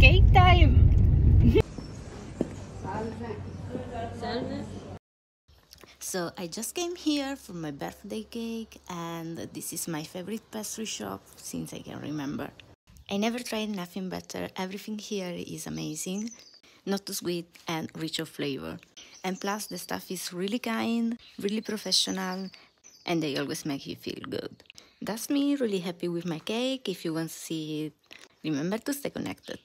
Cake time! So I just came here for my birthday cake and this is my favorite pastry shop since I can remember. I never tried nothing better, everything here is amazing, not too sweet and rich of flavor. And plus the staff is really kind, really professional and they always make you feel good. That's me really happy with my cake, if you want to see it, remember to stay connected.